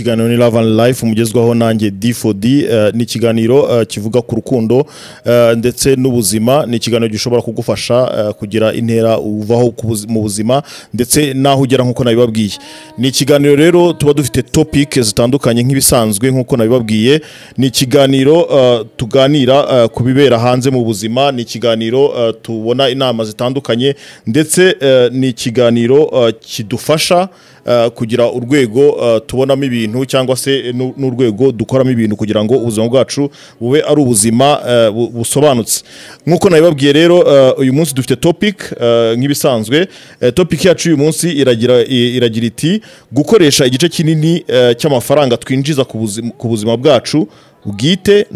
ikiganiro ni Love and Life umugezwaho nanjye D4D uh, ni ikiganiro uh, kivuga ku rukundo uh, ndetse n'ubuzima ni ikiganiro gishobora kugufasha kugira intera uvaho mu buzima ndetse naho ugera nk'uko nabibabwiye. Ni ikiganiro rero tuba dufite topic zitandukanye nk'ibisanzwe nk'uko nabibabwiye. Ni ikiganiro tuganira ku bibera hanze mu buzima ni ikiganiro tubona inama zitandukanye ndetse ni ikiganiro kidufasha kugira urwego uh, tubonamo ibintu cyangwa se nu- n'urwego dukoramo ibintu kugira ngo ubuzima bwacu bube ari ubuzima bu- busobanutse. Nk'uko nabibabwiye rero uyu munsi dufite topic nk'ibisanzwe. Topic yacu uyu munsi iragira iti gukoresha igice kinini cy'amafaranga twinjiza ku buzima, bwacu bwite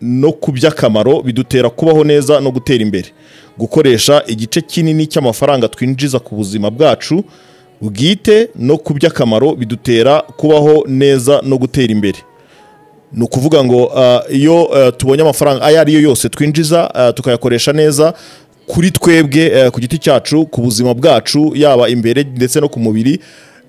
no ku by'akamaro bidutera kubaho neza no gutera imbere. Gukoresha igice kinini cy'amafaranga twinjiza ku buzima bwacu bwite no ku by'akamaro bidutera kubaho neza no gutera imbere. Ni ukuvuga ngo uh, iyo uh, tubonye amafaranga ayo ari yo yose twinjiza uh, tukayakoresha neza kuri twebwe ku giti cyacu ku buzima bwacu yaba imbere ndetse no ku mubiri bi-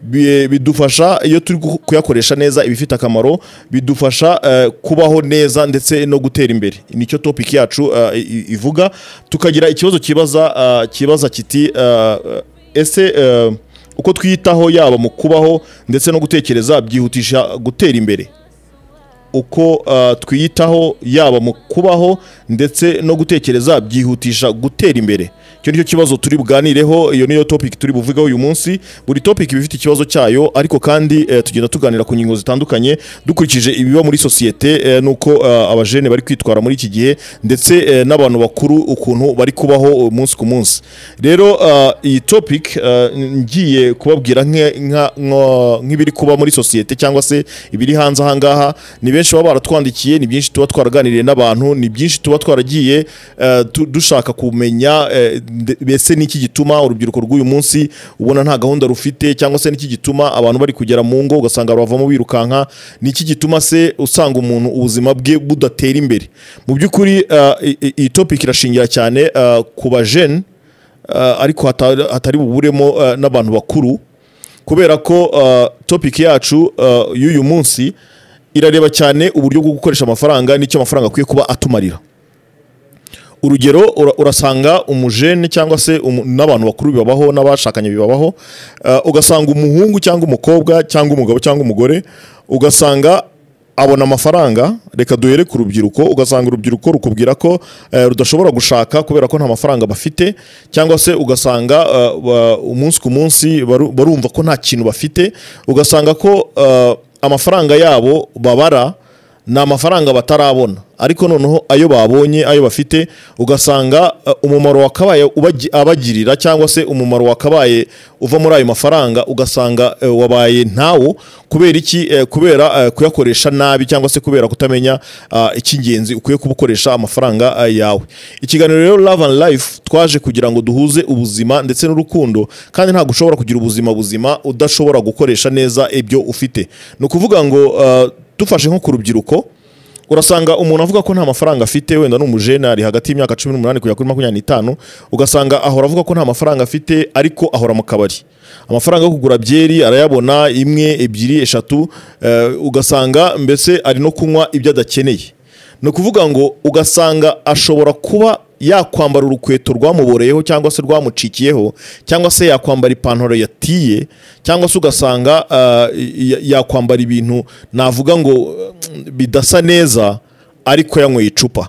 bidufasha iyo turi kuyakoresha neza ibifite akamaro bidufasha uh, kubaho neza ndetse no gutera imbere. Nicyo topic yacu i- ivuga. Tukagira ikibazo kibaza uh, kibaza kiti ese uko twiyitaho yaba mu kubaho ndetse no gutekereza byihutisha gutera imbere? Uko uh, twiyitaho yaba mu kubaho ndetse no gutekereza byihutisha gutera imbere. Icyo ni cyo kibazo turi buganireho iyo niyo topic turi buvugeho uyu munsi. Buri topic iba ifite ikibazo cyayo ariko kandi eh, tugenda tuganira ku ngingo zitandukanye dukurikije ibiba muri sosiyete eh, nuko uh, abajene bari kwitwara muri iki gihe ndetse n'abantu bakuru ukuntu bari kubaho umunsi ku munsi. Rero uh, iyi topic uh, ngiye kubabwira nk'ibiri kuba muri sosiyete cyangwa se ibiri hanze aha ngaha ni benshi baba baratwandikiye ni byinshi tuba twaraganiriye n'abantu ni byinshi tuba twaragiye eh, dushaka kumenya eh, mbese n'iki gituma urubyiruko rw'uyu munsi ubona nta gahunda rufite cyangwa se n'iki gituma abantu bari kugera mu ngo ugasanga bavamo birukanka n'iki gituma se usanga umuntu ubuzima bwe budatera imbere. Mu by'ukuri eh, iyi topic irashingira cyane ku bajene ariko hatari buburemo n'abantu bakuru kubera ko topic yacu y'uyu munsi irareba cyane uburyo bwo gukoresha amafaranga n'icyo amafaranga akwiye kuba atumarira. Urugero ura- urasanga umujene cyangwa se n'abantu bakuru bibabaho n'abashakanye bibabaho uh, ugasanga umuhungu cyangwa umukobwa cyangwa umugabo cyangwa umugore ugasanga abona amafaranga reka duhere ku rubyiruko ugasanga urubyiruko rukubwira ko eh, rudashobora gushaka kubera ko nta mafaranga bafite cyangwa se ugasanga ba- umunsi ku munsi baru- barumva ko nta kintu bafite ugasanga ko amafaranga yabo babara ni amafaranga batarabona. Ariko noneho ayo babonye ayo bafite ugasanga uh, umumaro wakabaye abagirira cyangwa se umumaro wakabaye uva muri ayo mafaranga ugasanga uh, wabaye ntawo kubera iki Eh, kubera uh, kuyakoresha nabi cyangwa se kubera kutamenya uh, icy'ingenzi ukwiye kuba ukoresha amafaranga uh, yawe. Ikiganiro rero love and life twaje kugira ngo duhuze ubuzima ndetse n'urukundo kandi ntabwo ushobora kugira ubuzima buzima udashobora gukoresha neza ibyo ufite. Ni ukuvuga ngo uh, dufashe nko ku rubyiruko urasanga umuntu avuga ko nta mafaranga afite wenda ni umujene ari hagati y'imyaka cumi n'umunani kugera kuri makumyabiri n'itanu ugasanga ahora avuga ko nta mafaranga afite ariko ahora mu kabari. Amafaranga yo kugura byeri arayabona imwe ebyiri eshatu eh, ugasanga mbese ari no kunywa ibyo adakeneye. Ni ukuvuga ngo ugasanga ashobora kuba yakwambara urukweto rwamuboreyeho cyangwa se rwamucikiyeho cyangwa se yakwambara ipantaro yatiye cyangwa se ugasanga ya- yakwambara ibintu navuga ngo mm, bidasa neza ariko yanyweye icupa.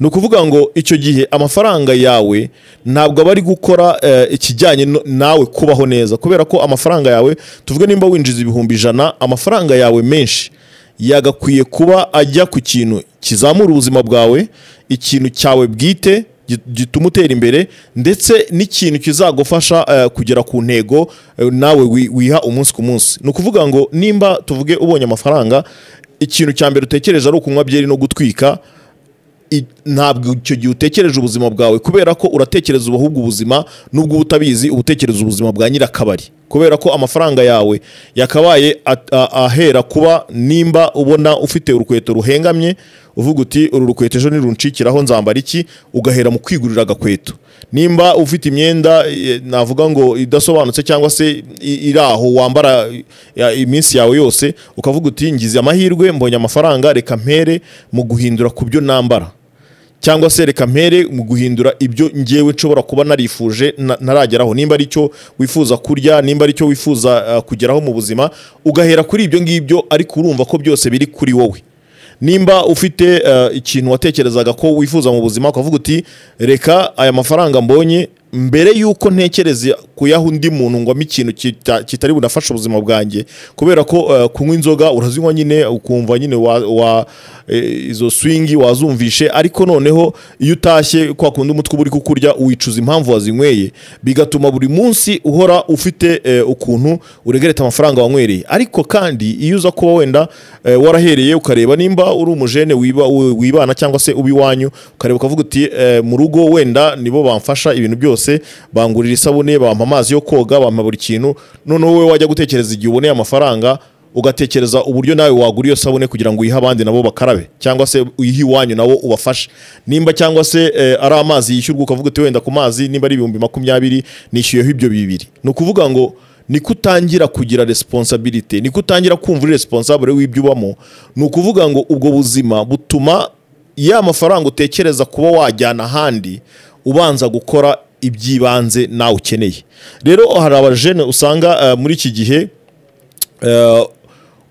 Ni ukuvuga ngo icyo gihe amafaranga yawe ntabwo aba ari gukora eh, ikijyanye nawe kubaho neza. Kubera ko amafaranga yawe tuvuge nimba winjiza ibihumbi ijana amafaranga yawe menshi. Yagakwiye kuba ajya ku kintu kizamura ubuzima bwawe ikintu cyawe bwite gi- gituma utera imbere ndetse n'ikintu kizagufasha eh, kugera ku ntego eh, nawe wi- wiha umunsi ku munsi. Ni ukuvuga ngo nimba tuvuge ubonye amafaranga ikintu cya mbere utekereje ari ukunywa byeri no gutwika ntabwo icyo gihe utekereje ubuzima bwawe kubera ko uratekereza ahubwo ubuzima nubwo uba utabizi uba utekereza ubuzima bwa nyirakabari. Kubera ko amafaranga yawe yakabaye ahera kuba nimba ubona ufite urukweto ruhengamye uvuga uti uru rukweto ejo nirunshikiraho nzambara iki? Ugahera mu kwigurira agakweto. Nimba ufite imyenda eh, navuga ngo idasobanutse cyangwa se iri aho wambara iminsi yawe yose ukavuga uti ngize amahirwe mbonye amafaranga reka mpere mu guhindura ku byo nambara. Cyangwa se reka mpere mu guhindura ibyo ngewe nshobora kuba narifuje na- ntarageraho nimba ari cyo wifuza kurya nimba ari cyo wifuza uh, kugeraho mu buzima ugahera kuri ibyo ngibyo ariko urumva ko byose biri kuri wowe. Nimba ufite uh, ikintu watekerezaga ko wifuza mu buzima ukavuga uti reka aya mafaranga mbonye mbere y'uko ntekereza kuyaha undi muntu ngo ampe ikintu kita- kitari bunafashe ubuzima bwanjye. Kubera ko uh, kunywa inzoga urazinywa nyine ukumva nyine wa, eh, izo swingi wazumvishe ariko noneho iyo utashye kwa kundi umutwe uba uri kukurya wicuza impamvu wazinyweye bigatuma buri munsi uhora ufite eh, ukuntu uregereta amafaranga wanywereye ariko kandi iyo uza kuba wenda eh, warahereye ukareba nimba uri umujene wiba- wi- wibana cyangwa se uba iwanyu ukareba ukavuga uti mu rugo wenda nibo bamfasha ibintu byose bangurira isabune bampa amazi yo koga bampa buri kintu noneho wowe wajya gutekereza igihe uboneye amafaranga ugatekereza uburyo nawe wagura iyo sabune kugira ngo uyihe abandi nabo bakarabe cyangwa se uyihe iwanyu nabo ubafashe. Nimba cyangwa se eh, ari amazi yishyurwa ukavuga uti wenda ku mazi nimba ari ibihumbi makumyabiri nishyuyeho ibyo bibiri. Ni ukuvuga ngo niko utangira kugira resiponsabirite niko utangira kumva uri responsable w'ibyo ubamo. Ni ukuvuga ngo ubwo buzima butuma ya mafaranga utekereza kuba wajyana ahandi ubanza gukora iby'ibanze nawe ukeneye. Rero hari abajene usanga eh, muri iki gihe eh,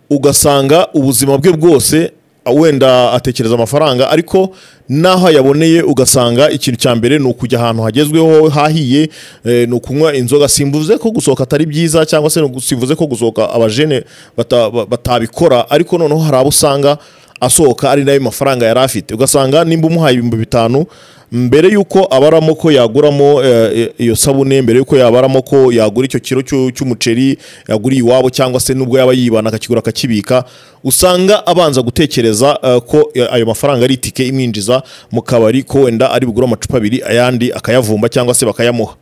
ugasanga ubuzima bwe bwose wenda atekereza amafaranga ariko n'aho ayaboneye ugasanga ikintu cya mbere ni ukujya ahantu hagezweho hahiye eh, ni ukunywa inzoga. Simvuze ko gusohoka atari byiza cyangwa se simvuze ko gusohoka abajene bata- ba- batabikora ariko noneho hari abo usanga asohoka ari na yo mafaranga yari afite. Ugasanga nimba umuhaye ibihumbi bitanu mbere y'uko abaramo ko yaguramo eh, iyo sabune mbere y'uko yabaramo ko yagura icyo kiro cy'u- cy'umuceri yaguriye iwabo cyangwa se nubwo yaba yibana akakigura akakibika usanga abanza gutekereza eh, ko eh, ayo mafaranga ari itike imwinjiza mu kabari ko wenda ari bugure amacupa abiri ayandi akayavumba cyangwa se bakayamuha.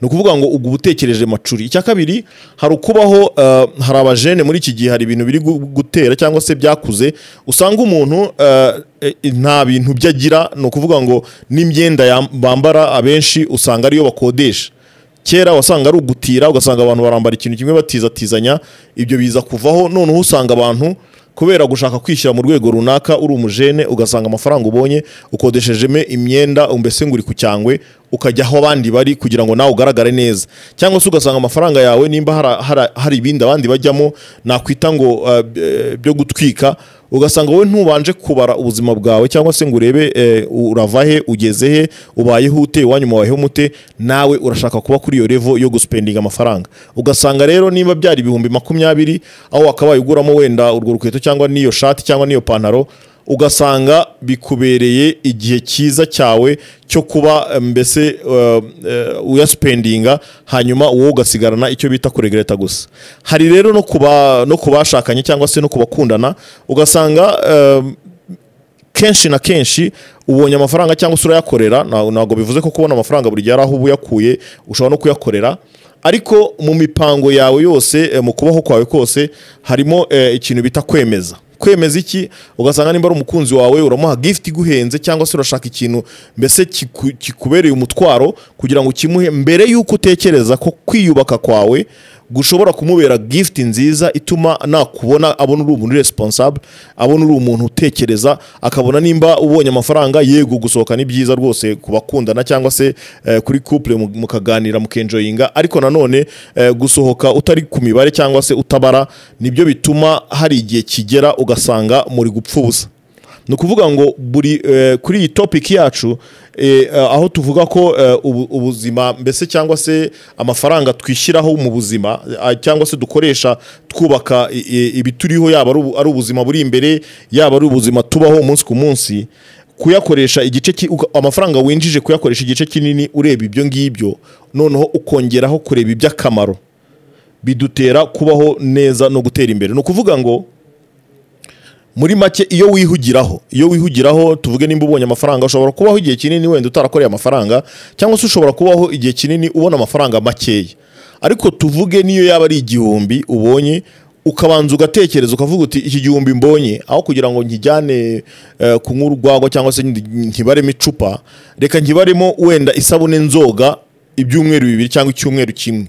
Ni ukuvuga ngo ubwo ubutekereje macuri icya kabiri hari ukubaho eh, hari abajene muri iki gihe hari ibintu biri gu- gutera cyangwa se byakuze usanga umuntu eh, eh, nta bintu byo agira ni ukuvuga ngo n'imyenda bambara abenshi usanga ariyo bakodesha. Kera wasanga ari ugutira ugasanga abantu barambara ikintu kimwe batizatizanya ibyo biza kuvaho noneho usanga abantu kubera gushaka kwishyira mu rwego runaka uri umujene ugasanga amafaranga ubonye ukodeshejemo imyenda mbese ngo uri ku cyangwe ukajya aho abandi bari kugira ngo nawe ugaragare neza. Cyangwa se ugasanga amafaranga yawe nimba hari, ibindi abandi bajyamo nakwita ngo b- byo gutwika ugasanga wowe ntubanje kubara ubuzima bwawe cyangwa se ngo urebe eh, urava he ugeze he ubayeho ute iwanyu mubayeho mute nawe urashaka kuba kuri iyo level yo guspendinga amafaranga. Ugasanga rero niba byari ibihumbi makumyabiri aho wakabaye uguramo wenda urwo rukweto cyangwa n'iyo shati cyangwa n'iyo pantaro ugasanga bikubereye igihe cyiza cyawe cyo kuba eh, mbese uh, uh, uyasipendinga hanyuma wowe ugasigarana icyo bita kuregereta gusa. Hari rero no kuba no kubashakanye cyangwa se no kubakundana ugasanga uh, kenshi na kenshi ubonye amafaranga cyangwa se urayakorera nta- ntabwo bivuze ko kubona amafaranga buri gihe ari aho uba uyakuye ushobora no kuyakorera. Ariko mu mipango yawe yose eh, mu kubaho kwawe kose harimo eh, ikintu bita kwemeza. Kwemeza iki? Ugasanga nimba ari umukunzi wawe uramuha gift iguhenze cyangwa se urashaka ikintu mbese kiku- kikubereye umutwaro kugira ngo ukimuhe mbere y'uko utekereza ko kwiyubaka kwawe gushobora kumubera gift nziza ituma nakubona abona uri umuntu responsable abona uri umuntu utekereza akabona nimba ubonye amafaranga yego gusohoka ni byiza rwose ku bakundana cyangwa se eh, kuri couple mu- mukaganira mukenjoyinga ariko nanone eh, gusohoka utari ku mibare cyangwa se utabara ni byo bituma hari igihe kigera ugasanga muri gupfa ubusa ni ukuvuga ngo buri eh, kuri iyi topic yacu aho tuvuga ko eh, ubu- ubuzima mbese cyangwa se amafaranga twishyiraho mu buzima eh, cyangwa se dukoresha twubaka ibituriho yaba ari ubu- ari ubuzima buri imbere yaba ari ubuzima tubaho umunsi ku munsi kuyakoresha igice amafaranga winjije kuyakoresha igice kinini ureba ibyo ngibyo noneho ukongeraho kureba iby'akamaro. Bidutera kubaho neza no gutera imbere. Ni ukuvuga ngo muri make iyo wihugiraho iyo wihugiraho tuvuge nimba ubonye amafaranga ushobora kubaho igihe kinini wenda utarakoreye amafaranga cyangwa se ushobora kubaho igihe kinini ubona amafaranga makeya. Ariko tuvuge niyo yaba ari igihumbi ubonye ukabanza ugatekereza ukavuga uti iki gihumbi mbonye aho kugira ngo nkijyane eh, kunywa urwagwa cyangwa se nkibaremo icupa reka nkibaremo wenda isabune nzoga ibyumweru bibiri cyangwa icyumweru kimwe.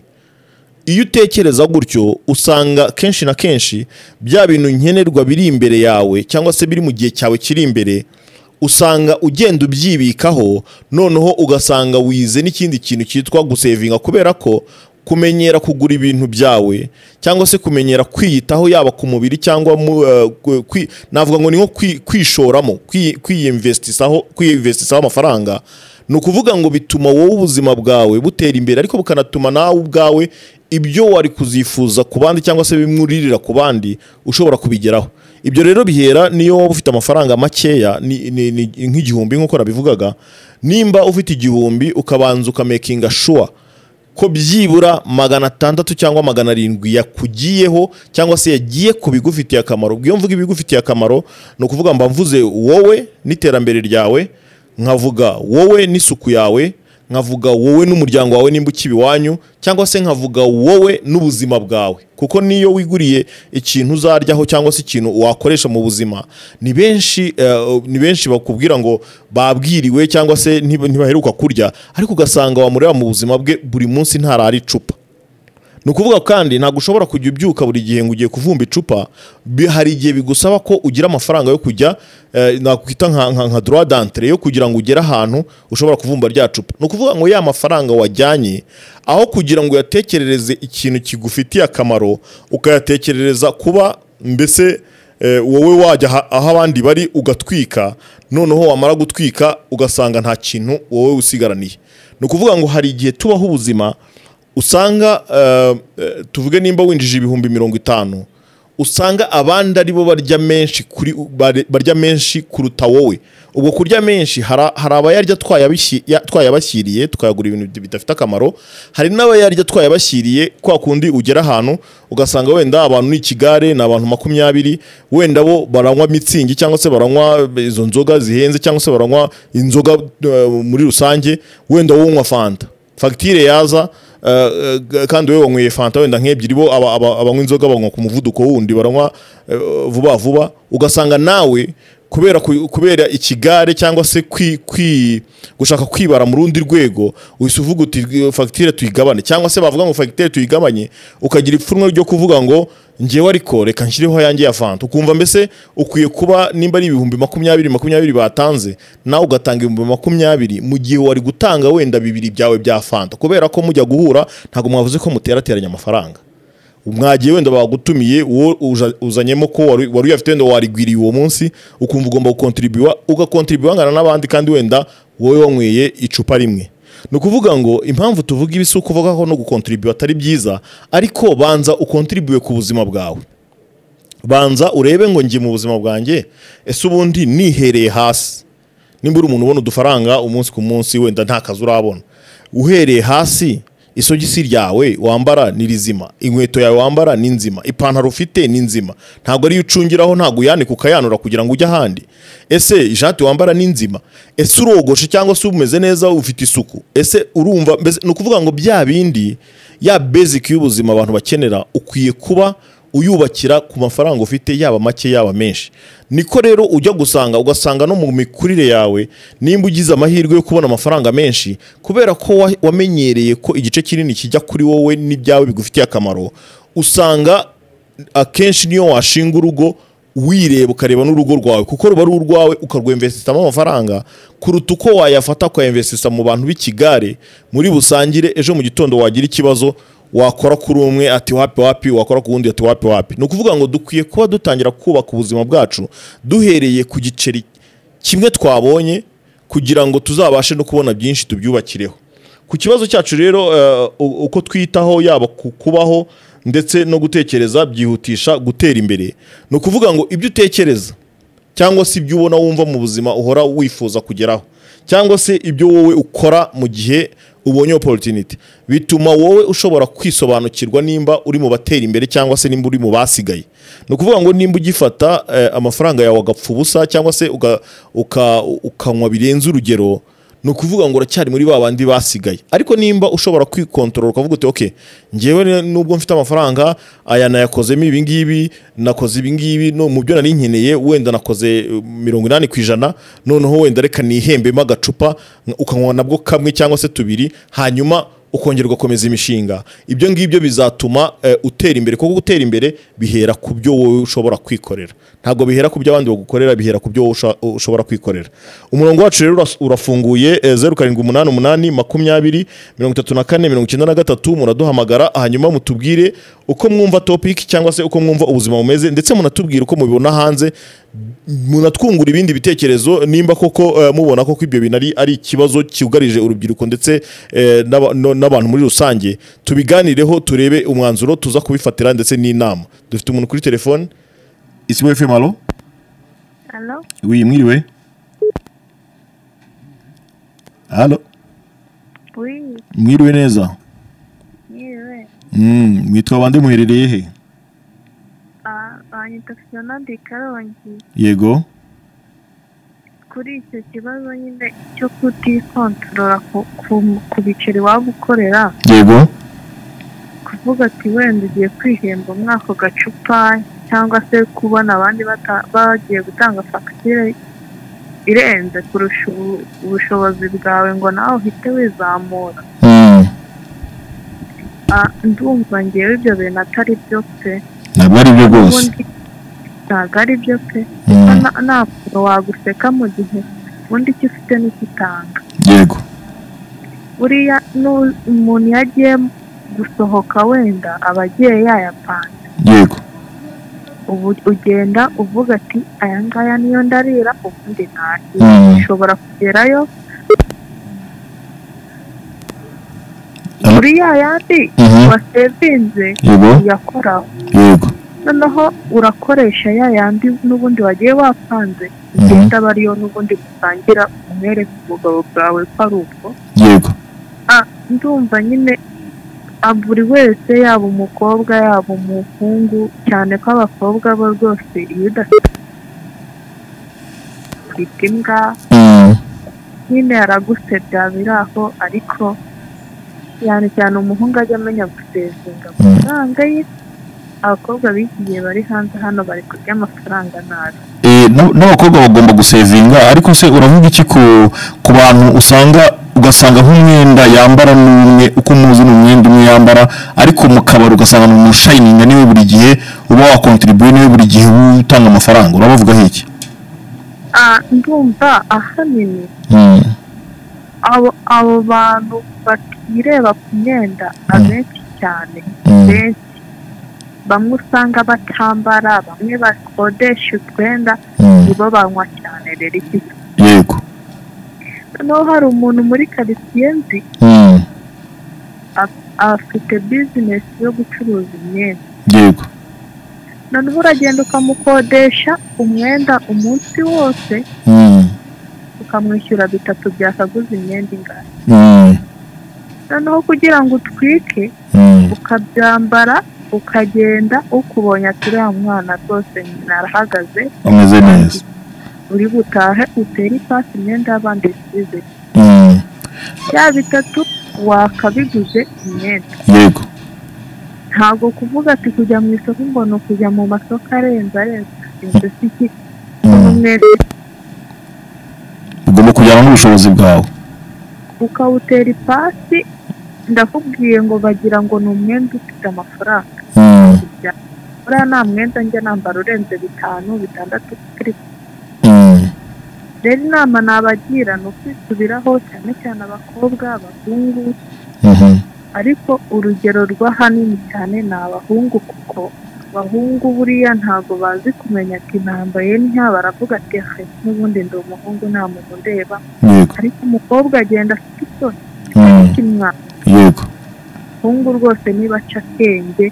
Iyo utekereza gutyo usanga kenshi na kenshi bya bintu nkenerwa biri imbere yawe cyangwa se biri mu gihe cyawe kiri imbere usanga ugenda ubyibikaho noneho ugasanga wize n'ikindi kintu cyitwa gusevinga kubera ko kumenyera kugura ibintu byawe cyangwa se kumenyera kwiyitaho yaba ku mubiri cyangwa eh, navuga ngo ni nko kwi- kwishoramo kwi- kwiyinvestisaho kwiyinvestisaho amafaranga ni ukuvuga ngo bituma wowe ubuzima bwawe butera imbere ariko bukanatuma nawe ubwawe ibyo wari kuzifuza ku bandi cyangwa se bimwe uririra ku bandi ushobora kubigeraho. Ibyo rero bihera niyo waba ufite amafaranga makeya nk'igihumbi nk'uko nabivugaga nimba ufite igihumbi ukabanza ukamekinga shuwa ko byibura magana atandatu cyangwa magana arindwi yakugiyeho cyangwa se yagiye ku bigufitiye akamaro. Iyo mvuga ibigufitiye akamaro ni ukuvuga mba mvuze wowe n'iterambere ryawe nkavuga wowe n'isuku yawe nkavuga wowe n'umuryango wawe nimba ukiba iwanyu cyangwa se nkavuga wowe n'ubuzima bwawe. Kuko niyo wiguriye ikintu uzaryaho cyangwa se ikintu wakoresha mu buzima ni benshi eh, ni benshi bakubwira ngo babwiriwe cyangwa se ntib- ntibaheruka kurya ariko ugasanga wamureba mu buzima bwe buri munsi ntarara icupa. Ni ukuvuga kandi ntabwo ushobora kujya ubyuka buri gihe ngo ugiye kuvumba icupa hari igihe bigusaba ko ugira amafaranga yo kujya eh, nakwita nka, droit d'entrée yo kugira ngo ugere ahantu ushobora kuvumba rya cupa. Ni ukuvuga ngo ya mafaranga wajyanye aho kugira ngo uyatekerereze ikintu kigufitiye akamaro ukayatekerereza kuba mbese eh, wowe wajya aho abandi bari ugatwika noneho wamara gutwika ugasanga nta kintu wowe usigaraniye. Ni ukuvuga ngo hari igihe tubaho ubuzima usanga eh, eh, tuvuge nimba winjije ibihumbi mirongo itanu usanga abandi ari bo barya menshi kuri barya menshi kuruta wowe. Ubwo kurya menshi hari abayarya twayabashyiriye tukayagura ibintu bidafite akamaro. Hari n'abayarya twayabashyiriye kwa kundi ugera ahantu ugasanga wenda abantu ni ikigare ni abantu makumyabiri wenda bo baranywa mitsingi cyangwa se baranywa izo nzoga zihenze cyangwa se baranywa inzoga eh, muri rusange wenda wowe unywa fanta. Fagitire yaza kandi wowe wanyweye fanta wenda nk'ebyiri bo aba- aba- abanywa inzoga banywa ku muvuduko wundi baranywa eh, vuba vuba ugasanga nawe kubera ku- kubera ikigare cyangwa se gushaka kwibara mu rundi rwego uhise uvuga uti fagitire tuyigabane. Cyangwa se bavuga ngo fagitire tuyigabanye ukagira ipfunwe ryo kuvuga ngo ngewe ariko reka nshyireho yanjye ya fanta ukumva mbese ukwiye kuba nimba ari ibihumbi makumyabiri makumyabiri batanze nawe ugatanga ibihumbi makumyabiri mu gihe wari gutanga wenda bibiri byawe bya fanta kubera ko mujya guhura ntabwo mwavuze ko muterateranya amafaranga. Mwagiye wenda bagutumiye uwo uzanyemo ko wari uyafite wenda warigwiriye uwo munsi ukumva ugomba gukontribuwa ugakontribuwa angana n'abandi kandi wenda wowe wanyweye icupa rimwe. Ni ukuvuga ngo impamvu tuvuga ibi si ukuvuga ko no gukontribuwa atari byiza ariko banza ukontribuwe ku buzima bwawe. Banza urebe ngo njye mu buzima bwanjye ese ubundi nihereye hasi. Nimba uri umuntu ubona udufaranga umunsi ku munsi wenda nta kazi urabona. Uhereye hasi isogisi ryawe wambara ni rizima. Inkweto yawe wambara ni nzima. Ipantaro ufite ni nzima. Ntabwo ariyo ucungiraho ntabwo uyanika ukayanura kugira ngo ujye ahandi. Ese ishati wambara ni nzima? Ese urogoshe cyangwa se umeze neza ufite isuku? Ese urumva? Ni ukuvuga ngo bya bindi ya basic y'ubuzima abantu bakenera ukwiye kuba uyubakira ku mafaranga ufite yaba make yaba menshi. Niko rero ujya gusanga ugasanga no mu mikurire yawe nimba ugize amahirwe yo kubona amafaranga menshi kubera ko wa- wamenyereye ko igice kinini kijya kuri wowe n'ibyawe bigufitiye akamaro usanga akenshi niyo washinga urugo wireba ukareba n'urugo rwawe. Kuko ruba ari urwawe ukarwemvesitamo amafaranga kuruta uko wayafata ukayemvesisa mu bantu b'ikigare muri busangire ejo mu gitondo wagira ikibazo wakora kuri umwe ati wapi wapi wakora ku wundi ati wapi wapi. Ni ukuvuga ngo dukwiye kuba dutangira kubaka ubuzima bwacu duhereye ku giceri kimwe twabonye kugira ngo tuzabashe no kubona byinshi tubyubakireho. Ku kibazo cyacu rero eh, uko twitaho yaba ku kubaho ndetse no gutekereza byihutisha gutera imbere. Ni ukuvuga ngo ibyo utekereza cyangwa se ibyo ubona wumva mu buzima uhora wifuza kugeraho. Cyangwa se ibyo wowe ukora mu gihe ubonye opportunity. Bituma wowe ushobora kwisobanukirwa nimba uri mu batera imbere cyangwa se nimba uri mu basigaye. Ni ukuvuga ngo nimba ugifata eh, amafaranga yawe agapfa ubusa cyangwa se ukanywa birenze urugero ni ukuvuga ngo uracyari muri ba bandi basigaye. Ariko nimba ushobora kwikontorora ukavuga uti ok ngewe nubwo mfite amafaranga aya nayakozemo ibi ngibi nakoze ibi ngibi no mu byo nari nkeneye wenda nakoze eh, mirongo inani ku ijana noneho wenda reka nihembemo agacupa ukanywa nabwo kamwe cyangwa se tubiri hanyuma ukongera ugakomeza imishinga. Ibyo ngibyo bizatuma eh, utera imbere kuko gutera imbere bihera ku byo wowe ushobora kwikorera. Ntabwo bihera ku byo abandi bagukorera bihera ku byo wowe ushobora kwikorera. Umurongo wacu rero urafunguye eh, zeru karindwi umunani umunani makumyabiri mirongo itatu na kane mirongo icyenda na gatatu muraduhamagara hanyuma mutubwire uko mwumva topic cyangwa se uko mwumva ubuzima bumeze ndetse munatubwire uko mubibona hanze munatwungura ibindi bitekerezo nimba koko eh, mubona koko ibyo bintu ari ikibazo cyugarije urubyiruko ndetse eh, n'abantu muri rusange tubiganireho turebe umwanzuro tuza kubifatira ndetse n'inama. Dufite umuntu kuri telefone? Isi wefe malo Alo, wi mwiriwe? Halo oui, mwiriwe neza? Yewe, Mm, mwitwa bande muherereye he? Ah, banyita Fiona de Karongi yego kuri icyo kibazo nyine cyo kutikontorora ku, biceri waba ukorera yego kuvuga ati wenda ugiye kwihemba umwaka gacupa cyangwa se kubona abandi bagiye gutanga fagitire irenze kurusha ubu- ubushobozi bwawe ngo nawe uhite wizamura Mm, Ah, ndumva ngewe ibyo bintu atari byo pe ntabwo ari byo rwose ntabwo ari byo pe. Mm, nta kuntu waguseka mu gihe. Ubundi icyo ufite n'ikitanga? Yego. Buriya umuntu iyo agiye gusohoka wenda aba agiye yayapanze yego. Ubu ugenda uvuga ati aya ngaya niyo ndarira ubundi ntacyo Mm. ushobora kugerayo. Alo? muri ya yandi Mhm. wasevinze yego. Noneho urakoresha ya yandi n'ubundi wagiye wapanze ugenda aba ariyo n'ubundi musangira umwereka ubugabo bwawe ko ari ubwo. Yego. Ah, ndumva nyine ah, buri wese yaba umukobwa yaba umuhungu cyane ko abakobwa bo rwose iyo udafite imbwa Mm, nyine aragusebya biri aho ariko cyane cyane umuhungu ajya amenya gusezinga amafaranga ye abakobwa b'iki gihe bari hanze hano bari kurya amafaranga nabi. Eh, n'ab- n'abakobwa bagomba gusevinga ariko se uravuga iki ku bantu usanga ugasanga nk'umwenda yambara n'umwe uko muzi ni umwenda umwe yambara ariko mu kabari ugasanga ni umushayininga ni we buri gihe uba wakontribuye ni we buri gihe utanga amafaranga. Urabavugaho iki? Ah, ndumva ahanini. Mm, abo bantu batireba ku myenda abenshi cyane mm, benshi. Bamwe usanga batambara bamwe bakodesha utwenda mm, nibo banywa cyane rero iki yego. Noneho hari umuntu muri karitsiye nzi Mm, afite bizinesi yo gucuruza imyenda. Yego. Noneho uragenda ukamukodesha umwenda umunsi wose Mm, ukamwishyura bitatu byakaguze imyenda ingana. Noneho kugira ngo utwike ukabyambara ukagenda ukubonye ati uriya mwana rwose nyina arahagaze ameze neza. uri butahe utere ipasi imyenda y'abandi bisize Mm, bya bitatu wakabiguze imyenda. Yego. Ntabwo kuvuga ati kujya mu isoko ngo ni ukujya mu masoko arenze arenze. Arenze si iki? Mm, umwenda ugomba kujyana n'ubushobozi bwawe. Ukawutera ipasi ndakubwiye ngo bagira ngo ni umwenda ufite amafaranga. Uriya nta mwenda njya nambara urenze bitanu bitandatu kuri rero inama nabagira ni ukwisubiraho cyane cyane abakobwa abahungu. Mhm, ariko urugero rw'ahanini cyane ni abahungu kuko abahungu buriya ntabwo bazi kumenya ati nambaye ntya baravuga ati "He, n'ubundi ndi umuhungu nta muntu yego. Ariko umukobwa agenda afite isoni. Mm, yego. Abahungu rwose nibaca akenge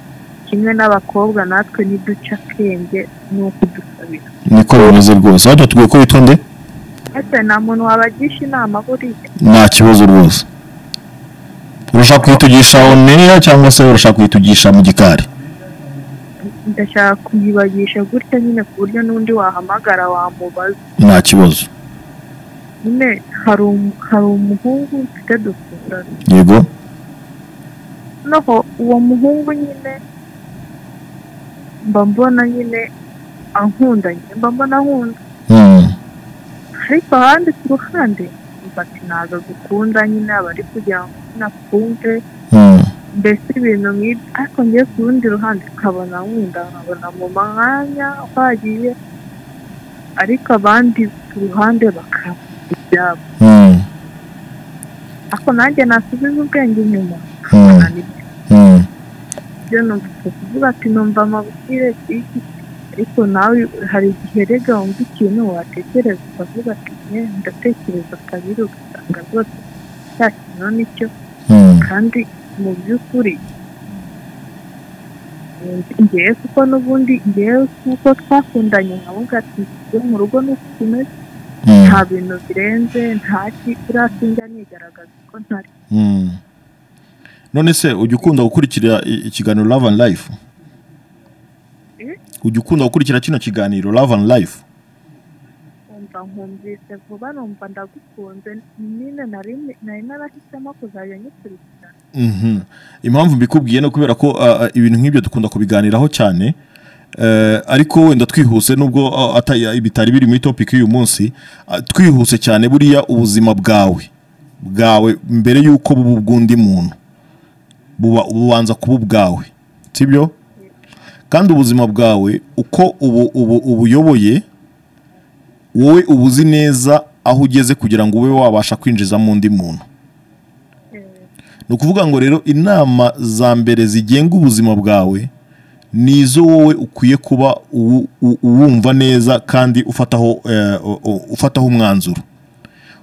kimwe n'abakobwa natwe niduca akenge ni ukudusabira niko bimeze rwose. Wajya tubwiye ko witwa nde ese nta muntu wabagisha inama buriya. Nta kibazo rwose. Urashaka kuyitugisha oneya cyangwa se urashaka kuyitugisha mu gikari? Ndashaka kuyibagisha gutya nyine ku buryo n'undi wahamagara wamubaza. Nta kibazo. Nyine hari um- hari umuhungu mfite dukundana yego. Noneho uwo muhungu nyine mba mbona nyine ankunda nyine mba mbona ankunda Mm. ariko ahandi ku ruhande ati ntabwo agukunda nyine aba ari kugira ngo nakumve Mm. mbese ibintu nk'ibyo ariko ngiye ku rundi ruhande nkabona nkunda nkabona mu mwanya uhagije ariko abandi ku ruhande bakaba ibyabo Mm. ariko nanjye nasubiza ubwenge inyuma Mm. nkabona ni byo Mm. Byo numva kuvuga ati numva amabukire iki ariko nawe hari igihe rega wumva ikintu watekereza ukavuga ati "ye, ndatekereza kabiri ugasanga rwose cya kintu ni cyo Mm. kandi mu by'ukuri ngewe kuko n'ubundi ngewe kuko twakundanye nkavuga ati yo mu rugo ni uko tumeze Mm. nta bintu birenze nta ki sinjya nigaragaza ko ntari Mm. None se ujya ukunda gukurikira ikiganiro love and life? Ujya ukunda gukurikira kino kiganiro love and life? Nkumvise vuba numva ndagukunze. Nyine nari narahisemo kuzajya nyikurikirana Mhm. impamvu mbikubwiye no kubera ko ibintu nk'ibyo dukunda kubiganiraho cyane. Eh, ariko wenda twihuse nubwo bitari biri muri topic y'uyu munsi twihuse cyane buriya ubuzima bwawe. Bwawe mbere y'uko buba ubw'undi muntu. Bubanza kuba ubwawe. Sibyo? Kandi ubuzima bwawe uko ubu ubu ubuyoboye wowe uba uzi neza aho ugeze kugira ngo ube wabasha kwinjizamo undi muntu. Ni ukuvuga ngo rero inama za mbere zigenga ubuzima bwawe ni izo wowe ukwiye kuba uwumva neza kandi ufataho eh, ufataho umwanzuro.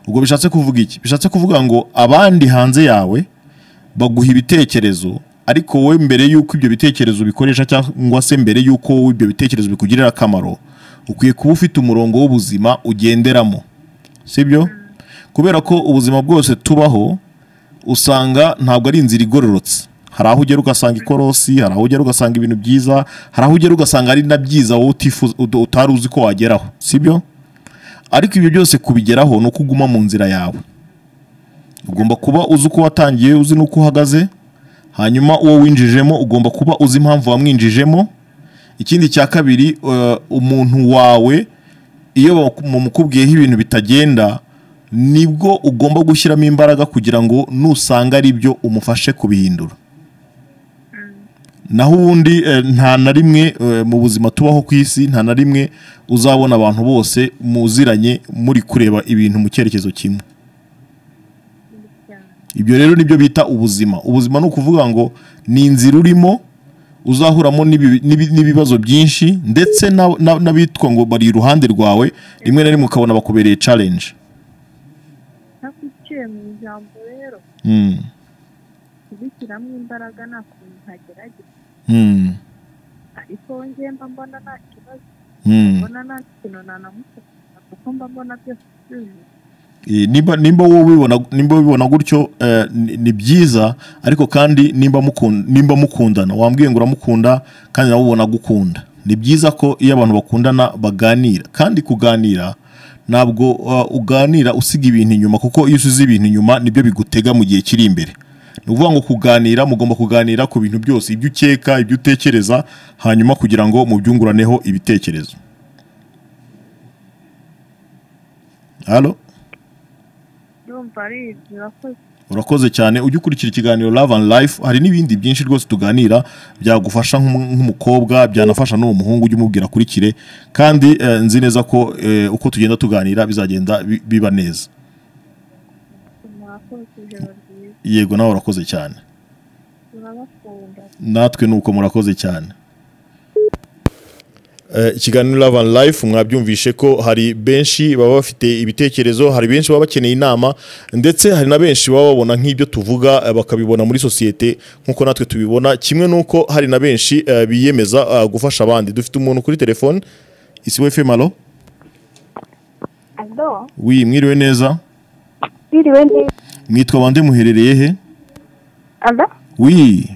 Ubwo bishatse kuvuga iki? Bishatse kuvuga ngo abandi hanze yawe baguha ibitekerezo ariko wowe mbere y'uko ibyo bitekerezo ubikoresha cyangwa se mbere y'uko wowe ibyo bitekerezo bikugirira akamaro ukwiye kuba ufite umurongo w'ubuzima ugenderamo sibyo? Kubera ko ubuzima bwose tubaho usanga ntabwo ari inzira igororotse. Hari aho ugera ugasanga ikorosi hari aho ugera ugasanga ibintu byiza hari aho ugera ugasanga ari na byiza wowe utari uzi ko wageraho sibyo? Ariko ibyo byose kubigeraho ni uko uguma mu nzira yawe. Ugomba kuba uzi uko watangiye uzi n'uko uhagaze. Hanyuma uwo winjijemo ugomba kuba uzi impamvu wamwinjijemo. Ikindi cya kabiri eh, umuntu wawe iyo mumukubwiyeho ibintu bitagenda ni bwo ugomba gushyiramo imbaraga kugira ngo nusanga ari byo umufashe kubihindura. Naho ubundi eh, nta na rimwe eh, mu buzima tubaho ku isi nta na rimwe uzabona abantu bose muziranye muri kureba ibintu mu cyerekezo kimwe. Ibyo rero ni byo bita ubuzima. Ubuzima ni ukuvuga ngo ni inzira urimo uzahuramo n'ibi- n'ibi- n'ibibazo byinshi ndetse na- na- n'abitwa ngo bari iruhande rwawe rimwe na rimwe ukabona bakubereye challenge. Ntakwiciye mu ijambo rero. Mm, kubishyiramo imbaraga nta kuntu ntagerageza. Mm, ariko njye mba mbona nta kibazo. Mm. mbona nta kintu nanamufatira kuko mba mbona byose byujuje nimba nimba wowe ubibona gutyo eh, ni byiza ariko kandi nimba mukundana. Wambwiye ngo uramukunda kandi nawe ubona gukunda ni byiza ko iyo abantu bakundana baganira. Kandi kuganira ntabwo uh, uganira usiga ibintu inyuma kuko iyo usize ibintu inyuma ni byo bigutega mu gihe kiri imbere. Ni ukuvuga ngo kuganira mugomba kuganira ku bintu byose. Ibyo ukeka ibyo utekereza hanyuma kugira ngo mubyunguraneho ibitekerezo. Halo? Urakoze urakoze cyane. Ujye ukurikira ikiganiro love and life. Hari n'ibindi byinshi rwose tuganira byagufasha nk'umu- nk'umukobwa byanafasha n'uwo muhungu ujye umubwira akurikire kandi eh, nzi neza ko eh, uko tugenda tuganira bizagenda bi- biba neza. Yego nawe urakoze cyane. Natwe ni uko murakoze cyane. Ikiganiro love and life mwabyumvishe ko hari benshi baba bafite ibitekerezo hari benshi baba bakeneye inama ndetse hari na benshi baba babona nk'ibyo tuvuga eh, bakabibona muri sosiyete nk'uko natwe tubibona. Kimwe n'uko hari na benshi eh, biyemeza eh, gufasha abandi. Dufite umuntu kuri telefone? Isi we femalo alo wi mwiriwe neza? Biriwe neza. Mwitwa bande muherereye he? Wi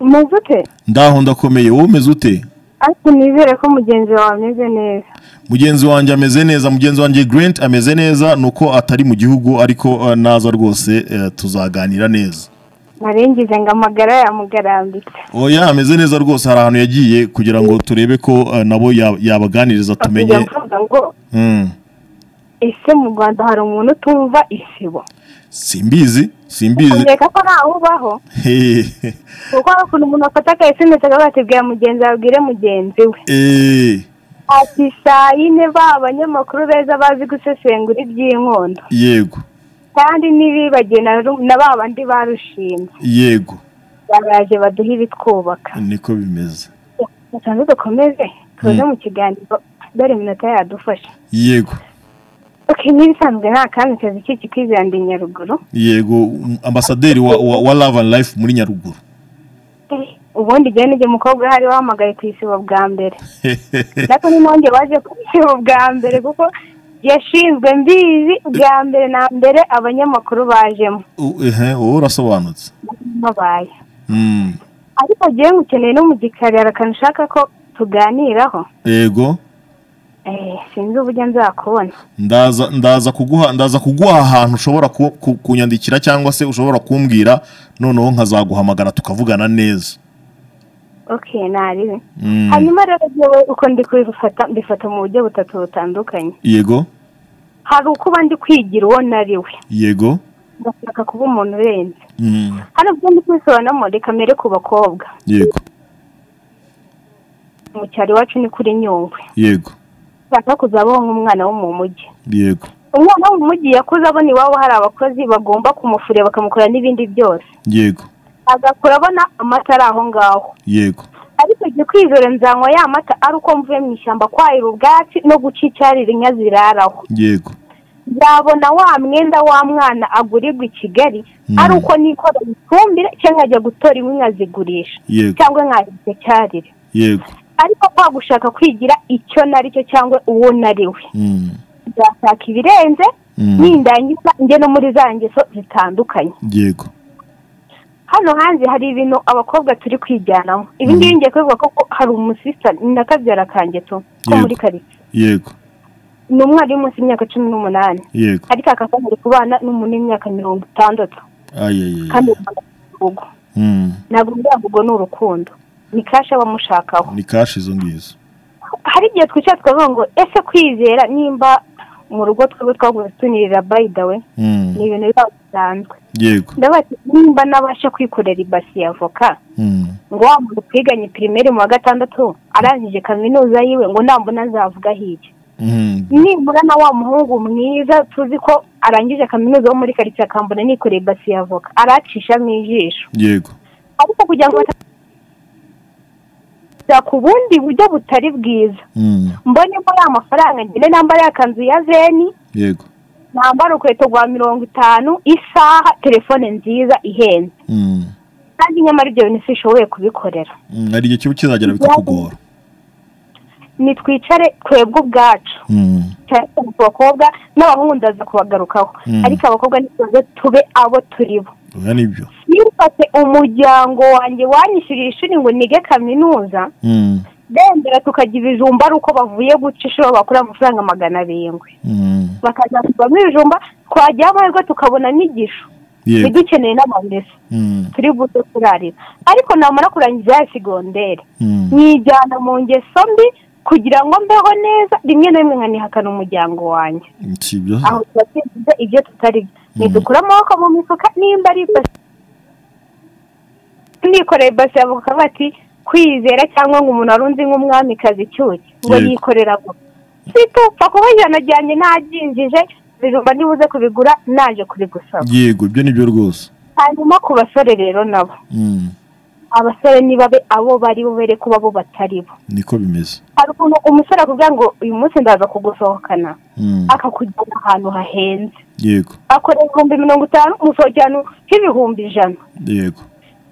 umeze ute? Ndaho ndakomeye wowe umeze ute? Ariko nizere ko mugenzi wawe ameze neza. Mugenzi wanjye ameze neza mugenzi wanjye Grant ameze neza nuko atari mu gihugu ariko uh, naza rwose uh, tuzaganira neza. Narengeje ngo amagara yamugarambitse oya ameze neza rwose hari ahantu yagiye kugira ngo turebe ko uh, nabo ya- yabaganiriza tumenye. mvuga ngo Mm. ese mu rwanda hari umuntu utumva isibo? Simbizi simbizi. Nkeka ko ntawe ubaho. Kuko hari ukuntu umuntu afata akayisimetse akabatibwira mugenzi wawe abwire mugenzi we. Eh, ati saa yine ba abanyamakuru beza bazi gusesengura iby'inkondo. Yego. Kandi ntibibagiwe na ba bandi barushinze yego. Baraje baduha ibitwubaka. Niko bimeze. Dukomeze tuze mu kiganiro dore iminota yadufasha yego. Ok n'ibisanzwe nta kandi kazi k'iki kwizandi nyaruguru. Yego ambasaderi wa, and life muri nyaruguru. Eh, ubundi igihe n'igihe umukobwa hari wahamagaye ku isibo bwa mbere. Natwe ni nonge waje ku isibo bwa mbere kuko yashinzwe mbizi bwa mbere na mbere abanyamakuru bajemo. Wowe urasobanutse. Babaye. Mm, ariko ngewe ngukeneye no mu gikari hari akantu ushaka ko tuganiraho. Yego. Sinzi uburyo nzakubona. Ndaza kuguha ndaza kuguha ahantu ushobora ku, ku, kunyandikira cyangwa se ushobora kumbwira noneho nkazaguhamagara tukavugana neza. Ok nariwe. Mm, hanyuma rero uko ndi kubifata mbifata mu buryo butatu butandukanye. Yego. Hari ukuba ndi kwigira uwo nariwe. Yego. Ndashaka kuba umuntu urenze. Mm, hano byo ndi kubisobanuramo reka mbere ku bakobwa yego. Mu cyaro iwacu ni kuri nyungwe. Yego. Nshaka kuzabaho nk'umwana wo mu mujyi. Yego. Umwana wo mu mujyi yakuze abona iwabo hari abakozi bagomba kumufurira bakamukorera n'ibindi byose. Yego. Agakura abona amata ari aho ngaho. Yego. Ariko igihe kwizera nzanywa ya mata ari uko mvuye mu ishyamba kwahira ubwatsi no guca icyarire inka ziraraho. Yego. Nzabona wa mwenda wa mwana agurirwa i kigali Mm. ari uko nikora ifumbire cyangwa nkajya gutora inkwi nkazigurisha yego. Cyangwa nkahira icyo cyarire. Yego. Ariko kwa gushaka kwigira icyo nari cyo cyangwa uwo nariwe. Mm, nzashaka ibirenze mm, nindangiza njye no muri za ngeso zitandukanye. Yego. Hano hanze hari ibintu abakobwa turi kwijyanamo ibi ngibi ngiye kubivuga ko hari umusista ni na kabyara kanjye tu ko muri karitsiye. Yego. Ni umwana uri munsi y'imyaka cumi n'umunani. Yego. Ariko akaba ari kubana n'umuntu w'imyaka mirongo itandatu. Kandi Mm, ntabwo ubwo ni urukundo. Ni kashi aba amushakaho ni kashi izo ngizo. Hari igihe twicara tukavuga ngo ese kwizera nimba mu rugo twebwe twaguze tunirira bayidawe Mm, ni ibintu biba bisanzwe. Yego. Nimba nabasha kwikorera ibasi ya avoka Mm, ngo wa muntu twiganye pirimeri mu wa gatandatu arangije kaminuza yiwe ngo nambona nzavuga hirya mm, nibura na wa muhungu mwiza tuzi ko arangije kaminuza wo muri karitsiye akambona nikoreye ibasi ya avoka aracishamo ijisho. Yego. Ariko kugira ngo bata- ku bundi buryo butari bwiza. Mm, mbonemo ya mafaranga ngende nambara ya kanzu ya zeni yego. Nambara urukweto rwa mirongo itanu isaha telefone nziza ihenze. Mm, kandi nyamara ibyo bintu sishoboye kubikorera. Mm, hari igihe kiba kizagera bikakugora nitwicare twebwe ubwacu. Mm, cyane cyane ku bakobwa n'abahungu ndaza kubagarukaho. Ariko abakobwa ntituze tube abo turibo. Oya ni byo. Nifate umuryango wanjye wanyishyuriye ishuri ngo nige kaminuza Mm, bendera tukajya ibijumba ari uko bavuye guca inshuro bakura amafaranga magana arindwi. Mm, bakajya kuguramo ibijumba twajyaho amahirwe tukabona n'igishu yego. ntidukeneye n'amamesa Mm, turi buze kurarira ariko namara kurangiza ya segonderi nyijyana mu ngeso mbi kugira ngo mbeho neza rimwe na rimwe nkanihakana umuryango wanjye. Aho tuba tugize ibyo tutari byo. Nidukure amaboko mu mifuka nimba ari ibasi nikoreye ibasi yavuga bati kwizera cyangwa ngo umuntu arunzi nk'umwamikazi cyuki ngo yikorera ngo situpfa kuba ijana ryanjye ntabyinjije ibijumba nibuze kubigura naje kubigusaba. Yego ibyo ni byo rwose. Hanyuma ku basore rero nabo. Mm, abasore nibabe abo bari bubere kuba bo batari bo. Niko bimeze. Hari ukuntu umusore akubwira ngo uyu munsi ndaza kugusohokana. Mm, akakujyana ahantu hahenze. Yego. Akorera ibihumbi mirongo itanu umusohokano nk'ibihumbi ijana. Yego.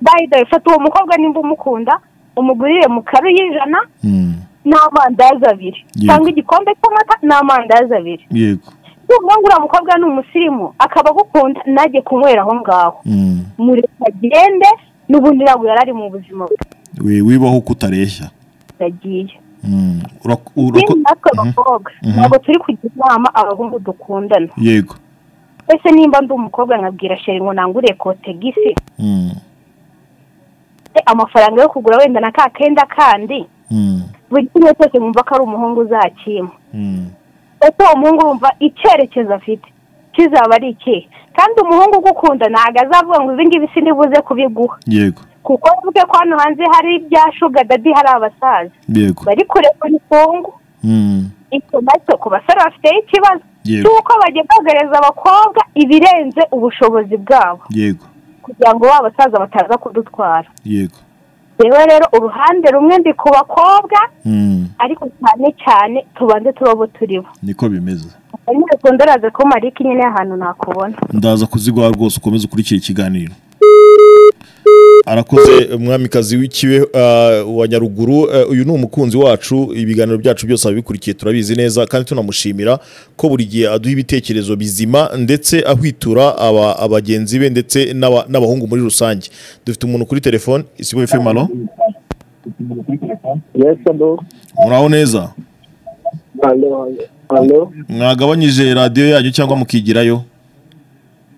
Dayidayi fata uwo mukobwa nimba umukunda umugurire mu karu y'ijana Mm, n'amandazi abiri. Cyangwa igikombe cy'amata n'amandazi abiri. Yego. Nubwo uriya mukobwa ni umusirimu akaba agukunda najye kunywera aho ngaho. Mm, mureke agende n'ubundi ntabwo yari ari mu buzima we wibaho ko utareshya butagiye Mm. Urak- urako- ikindi natwe abakobwa ntabwo turi kugira inama abahungu dukundana. Yego. Ese nimba ndi umukobwa nkabwira sheri ngo nanguriye kotegisi Mm. amafaranga yo kugura wenda na ka kenda kandi? Mm. buri kimwe cyose mwumva ko ari umuhungu uzakima Mm. ese uwo muhungu urumva icyerekezo afite? Kizaba ari ikihe kandi umuhungu ugukunda ntabwo azavuga ngo ibi ngibi sinibuze kubiguha. Yego. Kuko bivuge ko hano hanze hari ibya shuga dadi hari abasaza. Yego. Bari kureba ifungu Mm. icyo na cyo ku basore bafiteho ikibazo. Cy'uko bagiye kohereza abakobwa ibirenze ubushobozi bwabo. Yego. Kugira ngo ba basaza bataza kudutwara. Yego. Rero rero uruhande rumwe ndi ku bakobwa Mm. ariko cyane cyane tubanze tuba abo turibo niko bimeze. Nyine kundaraze ko marike nyine ahantu nakubona. Ndaza kuziguha rwose ukomeze ukurikira ikiganiro. Arakoze umwamikazi w'ikibe uh, wa nyaruguru uh, uyu ni umukunzi wacu ibiganiro byacu byose ababikurikiye turabizi neza kandi tunamushimira ko buri gihe aduha ibitekerezo bizima ndetse ahwitura aba, abagenzi be ndetse n'aba- n'abahungu muri rusange. Dufite umuntu kuri telefone isibo hello. muraho neza. Mwagabanyije radiyo yanyu cyangwa mukigirayo?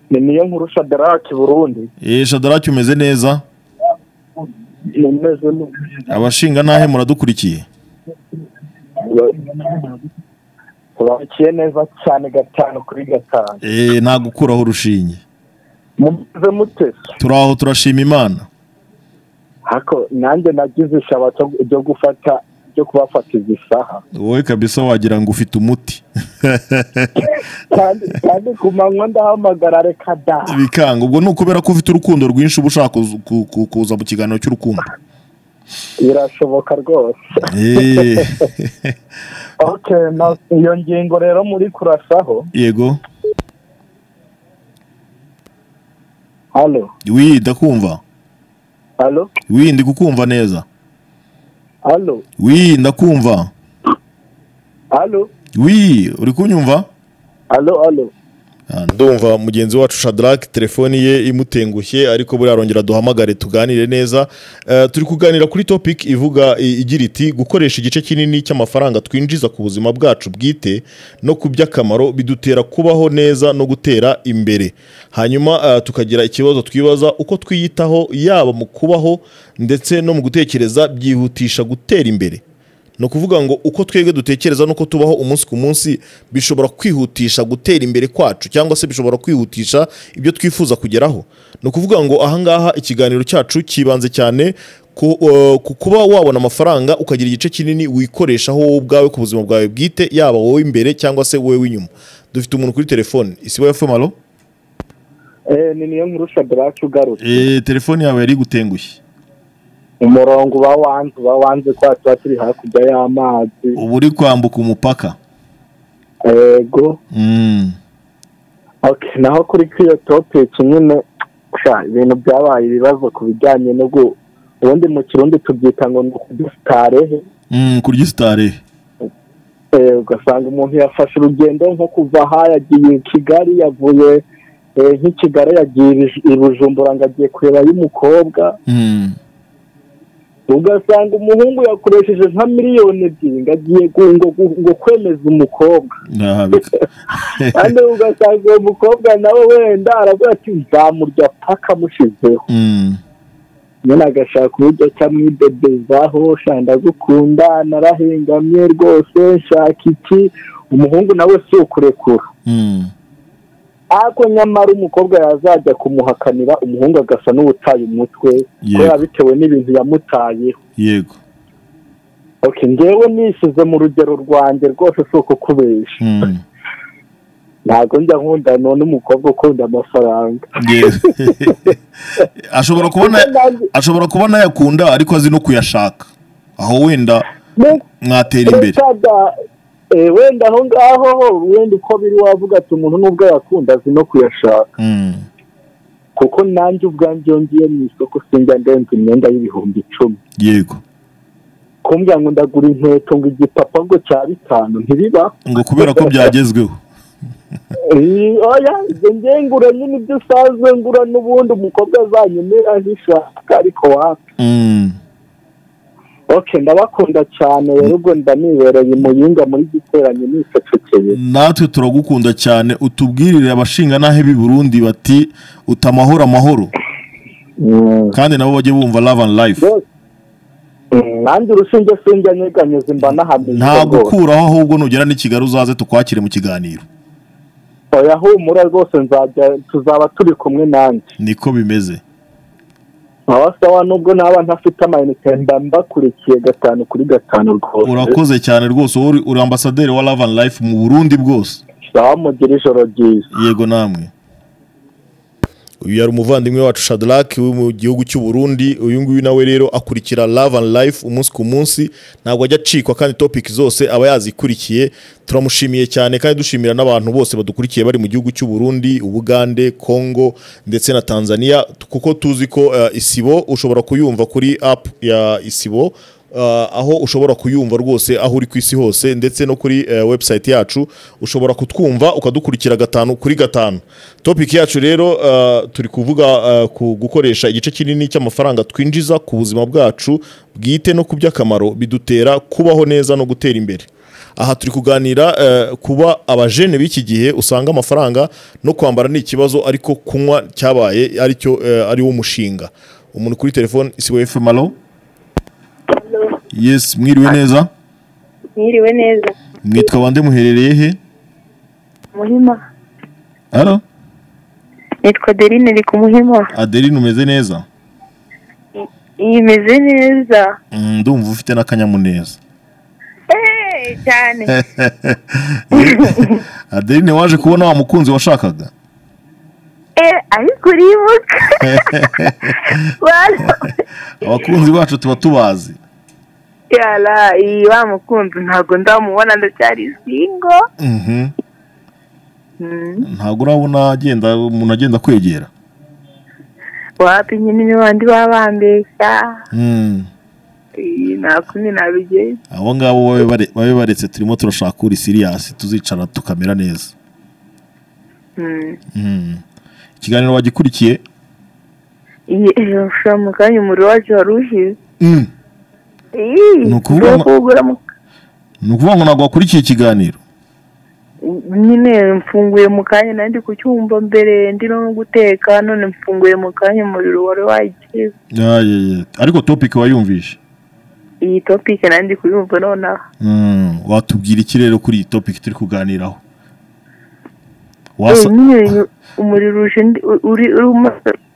Ni niyo nkuru Shadaraki Burundi. eh shadaraki umeze neza? Abashinga nahe muradukurikiye? Turakiye neza cyane gatanu kuri gatanu. eh nta gukuraho urushinge. Mumeze mute? turaho turashima imana. Hako nanjye nagize ishabato ryo gufata ryo kubafatiza isaha. wowe kabisa wagira ngo ufite umuti Kandi kandi ku manywa ndahamagara reka da. bikanga ubwo ni ukubera ko ufite urukundo rwinshi uba ushaka kuza- ku- ku- kuza mu kiganiro cy'urukundo Birashoboka rwose. Eh, iyo ngingo rero muri kurasaho. yego Hello. wi ndakumva Hello. wi ndi kukumva neza Hello. wi ndakumva Hello. wi uri kunyumva Hello, hello. Ndumva mugenzi wacu shadaraki telefoni ye imutengushye ariko buriya arongera duhamagare tuganire neza. Eh, turi kuganira kuri topic ivuga igira iti gukoresha igice kinini cy'amafaranga twinjiza ku buzima bwacu bwite no ku by'akamaro bidutera kubaho neza no gutera imbere. Hanyuma eh, tukagira ikibazo twibaza uko twiyitaho yaba mu kubaho ndetse no mu gutekereza byihutisha gutera imbere. Ni ukuvuga ngo uko twebwe dutekereza n'uko tubaho umunsi ku munsi bishobora kwihutisha gutera imbere kwacu cyangwa se bishobora kwihutisha ibyo twifuza kugeraho. Ni ukuvuga ngo ahangaha ikiganiro cyacu kibanze cyane ku uh, ku kuba wabona amafaranga ukagira igice kinini wikoreshaho wowe ubwawe ku buzima bwawe bwite yaba wowe imbere cyangwa se wowe w'inyuma dufite umuntu kuri telefone. Isi wowe femalo Eh, ni niyo nkuru Shadaraki ugarutse. e, telefone yawe yari gutengushye umurongo uba wanze uba wanze kwa tuba turi hakurya y'amazi. Uba uri kwambuka umupaka? Yego. Mm. okay naho kuri kwiyo topic nyine ibintu byabaye ibibazo ku bijyanye no gu ubundi mu kirundi tubyita ngo ni ukudusitarehe Mm, kurya sitare Eh, ugasanga umuntu yafashe urugendo nko kuva aha yagiye i kigali yavuye eh, nk'i kigali yagiye i Buj- i bujumbura ngo agiye kureba y'umukobwa. Ugasanga umuhungu yakoresheje nka miliyoni ebyiri ngo agiye ngo kwemeza umukobwa. Kandi ugasanga uwo mukobwa nawe wenda aravuga ati nzamurya paka mushizeho. Mm. nyine agashaka uburyo akamwidedezaho sha ndagukunda narahengamye rwose nshaka iki? Umuhungu nawe si ukurekura. Mm. Ariko nyamara umukobwa yazajya kumuhakanira umuhungu agasa n'uwutaye umutwe kubera bitewe n'ibintu yamutayeho. Yego. Okay ngewe nishyize mu rugero rwanjye rwose si ukukubesha Mm. ntabwo njya nkunda none umukobwa ukunda amafaranga. Ashobora kubona ashobora kuba nayakunda ariko azi no kuyashaka. Aho wenda mwatera imbere. Wenda aho ngaho ho wenda uko biri wavuga ati umuntu nubwo yakunda azi no kuyashaka. Mm. kuko nanjye ubwanjye ngiye mu isoko sinjya ndenza imyenda y'ibihumbi icumi. Yego. Kumbwira ngo ndagura inkweto ngo igipapa ngo cya bitanu ntibiba? Ngo kubera ko byagezweho. Eh, oya ngiye ngura nyine ibyo usanzwe ngura n'ubundi umukobwa azanyemera nk'ishaka ariko wapi Mm. ok ndabakunda cyane rero ubwo ndanibereye muyinga muri giteranye nisecekeye natwe turagukunda cyane utubwirire abashinga n'ahe b'i burundi bati utamahoro amahoro Mm. kandi nabo bajye bumva love and life. Mm, nanjye urushinge sinjya nyeganyeza mba nahamije nta gukuraho ahubwo nugera n'i kigali uzaze tukwakire mu kiganiro oya humura rwose nzajya tuzaba turi kumwe nanjye niko bimeze nkaba sawa nubwo naba ntafite amayinite mba mbakurikiye gatanu kuri gatanu rwose. Urakoze cyane rwose wowe uri- ambasaderi wa love and life mu burundi bwose. Sawa mugire ijoro ryiza. Yego namwe. Uyu yari umuvandimwe wacu shadrack wo mu gihugu cy'u Burundi. Uyu nguyu nawe rero akurikira love and life umunsi ku munsi. Ntabwo ajya acikwa kandi topic zose aba yazikurikiye. Turamushimiye cyane kandi dushimira n'abantu bose badukurikiye bari mu gihugu cy'u Burundi ubugande congo ndetse na tanzania. Kuko tuzi ko uh, isibo ushobora kuyumva kuri app ya isibo. Aho ushobora kuyumva rwose aho uri ku isi hose ndetse no kuri uh, website yacu ushobora kutwumva ukadukurikira gatanu kuri gatanu. Topic yacu rero uh, turi kuvuga ku gukoresha igice kinini cy'amafaranga twinjiza ku buzima bwacu bwite no ku by'akamaro bidutera kubaho neza no gutera imbere. Aha turi kuganira kuba abajene b'iki gihe usanga amafaranga no kwambara ni ikibazo ariko kunywa cyabaye ari wo mushinga. Umuntu kuri telefone isi FM alo yes mwiriwe neza? mwiriwe neza. Mwitwa bande muherereye he? Muhima. Alo nitwa derine iri ku muhima. Adeline umeze neza? Imeze neza. Mm, ndumva ufite n'akanyamuneza. Cyane. Adeline waje kubona wa mukunzi washakaga? Eee ariko uribuka abakunzi bacu tuba tubazi. Yara iyi mukunzi ntabwo ndamubona ndacyari singo Mhm. Mm. ntabwo urabona agenda umuntu agenda kwegera wapi nyine ni bandi baba bambeshya Mm. Iyi, nta kundi nabigenza abo ngabo babe bare- babe baretse turimo turashaka uri siriyasi tuzicara tukamera neza. Mm. Ikiganiro wagikurikiye ushobora mu kanya umuriro wacu wari ushize Ni ukuvuga ngo- ntabwo wakurikiye ikiganiro? Nyine mfunguye mu kanya nari ndi kucyumva mbere ndi no guteka none mfunguye mu kanya umuriro wari ya. ariko topic wayumvishe iyi topike nari ndi kuyumva nonaha. Mm, watubwira iki rero kuri iyi topic turi kuganiraho? Eh, umuriro uje uri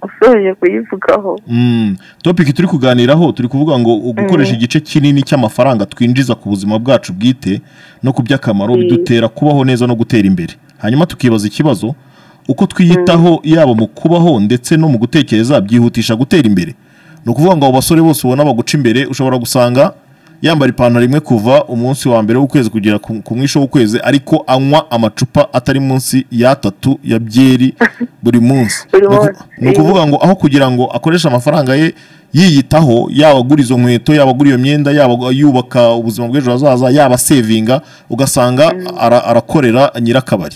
usoje kuyivugaho. Mm, topic turi kuganiraho turi kuvuga ngo gukoresha igice kinini cy'amafaranga twinjiza ku buzima bwacu bwite no ku by'akamaro Mm. bidutera kubaho neza no gutera imbere. Hanyuma tukibaza ikibazo uko twiyitaho yaba mu kubaho ndetse no mu gutekereza byihutisha gutera imbere? Ni ukuvuga ngo abo basore bose ubona baguca imbere ushobora gusanga yambara ipantaro imwe kuva umunsi wa mbere w'ukwezi kugera ku mwisho w'ukwezi ariko anywa amacupa atari munsi y'atatu ya byeri buri munsi. Ni ukuvuga ngo aho kugira ngo akoreshe amafaranga ye yiyitaho yaba agura izo nkweto yaba agura iyo myenda yaba yubaka ubuzima bw'ejo hazaza yaba sevinga ugasanga ara- arakorera nyirakabari.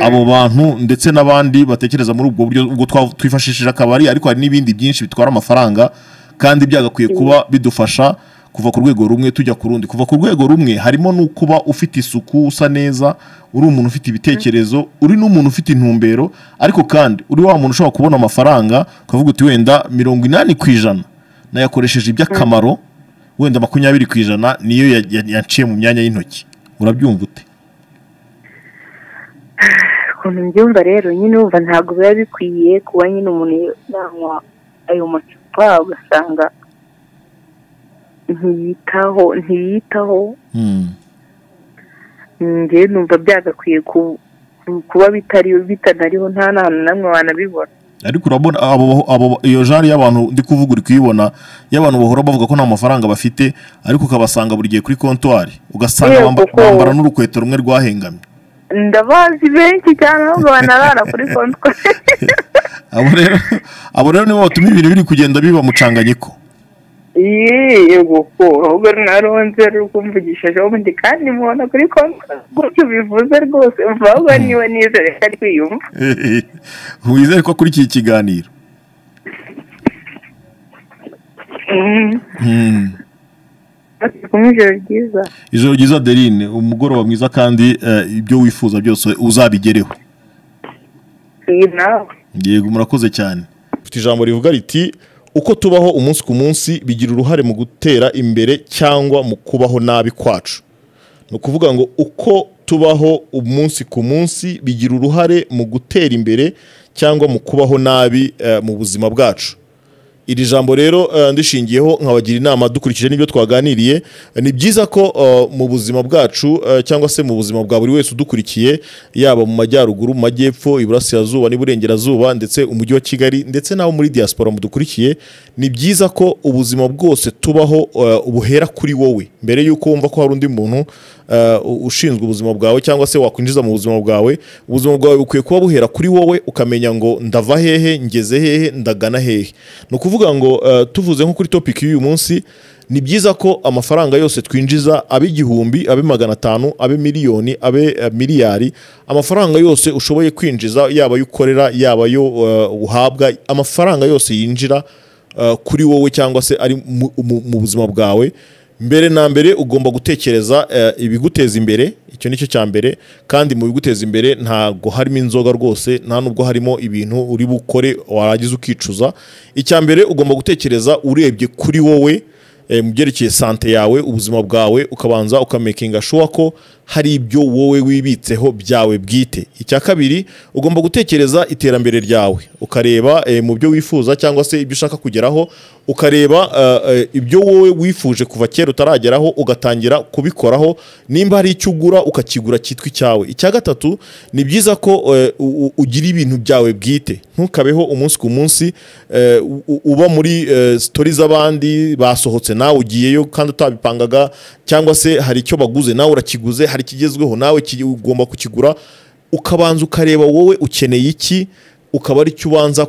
Abo bantu ndetse n'abandi batekereza muri ubwo buryo ubwo twifashishije akabari ariko hari n'ibindi byinshi bitwara amafaranga kandi byagakwiye kuba bidufasha kuva ku rwego rumwe tujya ku rundi. Kuva ku rwego rumwe harimo no kuba ufite isuku usa neza uri umuntu ufite ibitekerezo uri n'umuntu ufite intumbero ariko kandi uri wa muntu ushobora kubona amafaranga ukavuga uti wenda mirongo inani ku ijana. Nayakoresheje iby'akamaro wenda makumyabiri ku ijana niyo ya- ya- yaciye mu myanya y'intoki. Urabyumva ute? Ukuntu mbyumva rero nyine wumva ntabwo biba bikwiye kuba nyine umuntu yanywa ayo macupa ugasanga ntiyitaho ntiyitaho. Hmm. njyewe numva byagakwiye ku- ku- kuba bitanariho nta n'ahantu namwe wanabibona. Ariko urabona abo abo iyo jari y'abantu ndi kuvuga uri kuyibona y'abantu bahora bavuga ko nta mafaranga bafite ariko ukabasanga buri gihe kuri kontwari ugasanga bambara n'urukweto rumwe rwahengamye. Ndabazi benshi cyane ahubwo banarara kuri kontwari abo rero abo rero nibo batuma ibintu biri kugenda biba mucanganyiko yego ko ahubwo naronze rukumvugishije ubundi kandi mubona kuri kontwari gutyo bivuze rwose mva ahubwo ni we nizere ko ari kwiyumva wizere ko kuri iki kiganiro ijoro ryiza adeline umugoroba mwiza kandi ibyo wifuza byose uzabigereho yego murakoze cyane mfite ijambo rivuga riti uko tubaho umunsi ku munsi bigira uruhare mu gutera imbere cyangwa mu kubaho nabi kwacu. Ni ukuvuga ngo uko tubaho umunsi ku munsi bigira uruhare mu gutera imbere cyangwa mu kubaho nabi eh, mu buzima bwacu. Iri jambo rero eh, ndishingiyeho nkabagira inama dukurikije n'ibyo twaganiriye. Eh, ni byiza ko eh, mu buzima bwacu cyangwa se mu buzima bwa buri wese udukurikiye yaba mu majyaruguru mu majyepfo iburasirazuba n'iburengerazuba ndetse umujyi wa kigali ndetse n'abo muri diaspora mudukurikiye ni byiza ko ubuzima bwose tubaho buhera kuri wowe. Mbere y'uko wumva ko hari undi muntu ushinzwe ubuzima bwawe cyangwa se wakwinjiza mu buzima bwawe ubuzima bwawe bukwiye kuba buhera kuri wowe ukamenya ngo ndava hehe ngeze hehe ndagana hehe. Ni ukuvuga ngo eh, tuvuze nko kuri topic y'uyu munsi ni byiza ko amafaranga yose twinjiza abe igihumbi abe magana atanu abe miliyoni abe eh, miliyari amafaranga yose ushoboye kwinjiza yaba ayo ukorera yaba ayo eh, uhabwa amafaranga yose yinjira eh, kuri wowe cyangwa se ari mu buzima bwawe. Mbere na mbere ugomba gutekereza eh, ibiguteza imbere icyo ni cyo cya mbere kandi mu biguteza imbere ntabwo harimo inzoga rwose nta nubwo harimo ibintu uri bukore warangiza ukicuza. Icya mbere ugomba gutekereza urebye kuri wowe eh, mu byerekeye sante yawe ubuzima bwawe ukabanza ukamakinga shuwa ko hari ibyo wowe wibitseho byawe bwite. Icya kabiri ugomba gutekereza iterambere ryawe. Ukareba eh, mu byo wifuza cyangwa se ibyo ushaka kugeraho ukareba eh, eh, ibyo wowe wifuje kuva kera utarageraho ugatangira kubikoraho. Nimba hari icyo ugura ukakigura cyitwa icyawe. Icya gatatu ni byiza ko eh, ugira ibintu byawe bwite. Ntukabeho umunsi ku munsi uba muri sitori z'abandi basohotse nawe ugiyeyo kandi utabipangaga cyangwa se hari icyo baguze nawe urakiguze hari ikigezweho nawe ugomba kukigura. Ukabanza ukareba wowe ukeneye iki ukaba ari cyo ubanza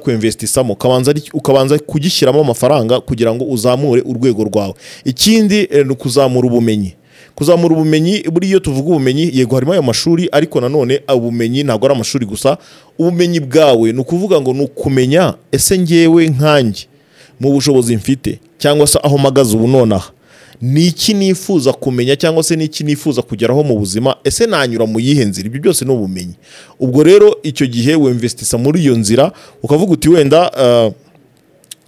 ari- ukabanza kugishyiramo amafaranga kugira ngo uzamure urwego rwawe. Ikindi eh, ni ukuzamura ubumenyi. Kuzamura ubumenyi buriya iyo tuvuga ubumenyi yego harimo ayo mashuri ariko nanone ubumenyi ntabwo ari amashuri gusa. Ubumenyi bwawe ni ukuvuga ngo ni ukumenya ese ngewe nkanjye mu bushobozi mfite cyangwa se aho mpagaze ubu nonaha? Ni iki nifuza kumenya cyangwa se ni iki nifuza kugeraho mu buzima? Ese nanyura mu yihe nzira? Ibyo byose ni ubumenyi. Ubwo rero icyo gihe wemvesitisa muri iyo nzira ukavuga uti wenda eh,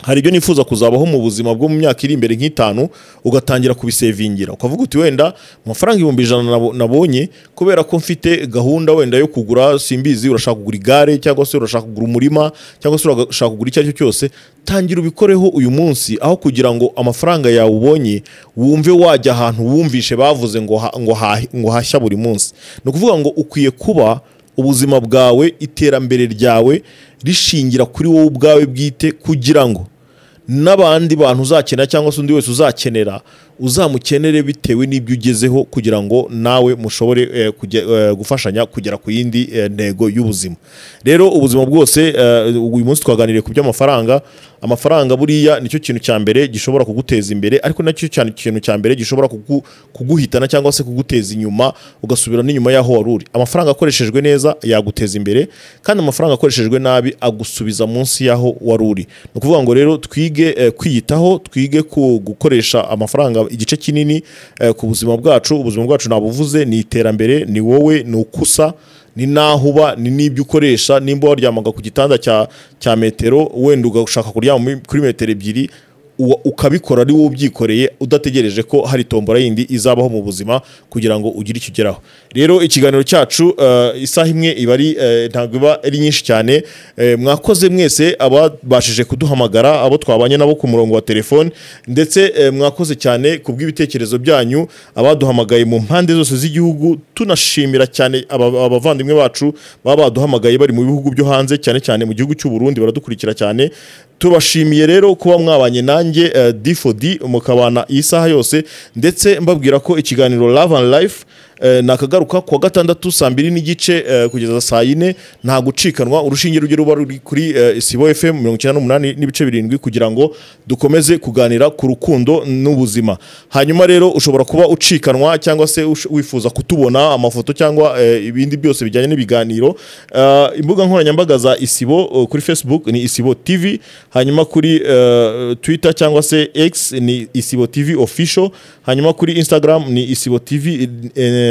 hari ibyo nifuza kuzabaho mu buzima bwo mu myaka iri imbere nk'itanu ugatangira kubisevingira. Ukavuga uti wenda amafaranga ibihumbi ijana nabo- nabonye kubera ko mfite gahunda wenda yo kugura simbizi urashaka kugura igare cyangwa se urashaka kugura umurima cyangwa se urashaka kugura icyo ari cyo cyose tangira ubikoreho uyu munsi aho kugira ngo amafaranga yawe ubonye wumve wajya ahantu wumvishe bavuze ngo ngo hashya buri munsi. Ni ukuvuga ngo ukwiye kuba ubuzima bwawe iterambere ryawe rishingira kuri wowe ubwawe bwite kugira ngo n'abandi bantu uzakenera cyangwa se undi wese uzakenera uzamukenere bitewe n'ibyo ugezeho kugira ngo nawe mushobore eh, eh, gufashanya kugera ku yindi eh, ntego y'ubuzima. Rero ubuzima bwose uyu munsi twaganiriye ku by'amafaranga. Amafaranga buriya ni cyo kintu cya mbere gishobora kuguteza imbere ariko na cyo cyane ikintu cya mbere gishobora kugu- kuguhitana cyangwa se kuguteza inyuma ugasubira n'inyuma y'aho wari uri. Amafaranga akoreshejwe neza yaguteza imbere kandi amafaranga akoreshejwe nabi agusubiza munsi y'aho wari uri. Ni ukuvuga ngo rero twige eh, kwiyitaho twige gukoresha amafaranga igice kinini eh, ku buzima bwacu. Ubuzima bwacu nabuvuze ni iterambere ni wowe ni uko usa ni n'aho uba ni n'ibyo ukoresha. Nimba waryamaga ku gitanda cya metero wenda ugashaka kuryama kuri metero ebyiri ukabikora ari wowe ubyikoreye udategereje ko hari tombora yindi izabaho mu buzima kugira ngo ugire icyo ugeraho. Rero ikiganiro cyacu eh, isaha imwe iba ari eh, ntabwo iba ari nyinshi cyane. Eh, mwakoze mwese ababashije kuduhamagara abo twabanye nabo ku murongo wa telefone. Ndetse mwakoze cyane ku bw'ibitekerezo byanyu abaduhamagaye mu mpande zose z'igihugu. Tunashimira cyane aba- abavandimwe bacu baba baduhamagaye bari mu bihugu byo hanze cyane cyane mu gihugu cy'u Burundi baradukurikira cyane. Tubashimiye rero kuba mwabanye nanjye eh, D4D mukabana iyi saha yose ndetse mbabwira ko ikiganiro Love and nakagaruka kuwa gatandatu saa mbiri n'igice eh, kugeza saa yine nta gucikanwa. Urushinge rujye ruba ruri kuri eh, isibo fm mirongo icyenda n'umunani n'ibice birindwi kugira ngo dukomeze kuganira ku rukundo n'ubuzima. Hanyuma rero ushobora kuba ucikanwa cyangwa se wifuza kutubona amafoto cyangwa eh, ibindi byose bijyanye n'ibiganiro. Eh, imbuga nkoranyambaga za isibo eh, kuri facebook ni isibo tv hanyuma kuri eh, twitter cyangwa se x ni isibo tv official. Hanyuma kuri instagram ni isibo tv eh,